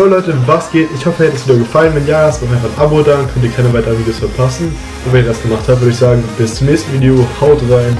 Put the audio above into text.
Jo Leute, was geht? Ich hoffe, euch hat es wieder gefallen. Wenn ja, lasst doch einfach ein Abo da, dann könnt ihr keine weiteren Videos verpassen. Und wenn ihr das gemacht habt, würde ich sagen, bis zum nächsten Video. Haut rein.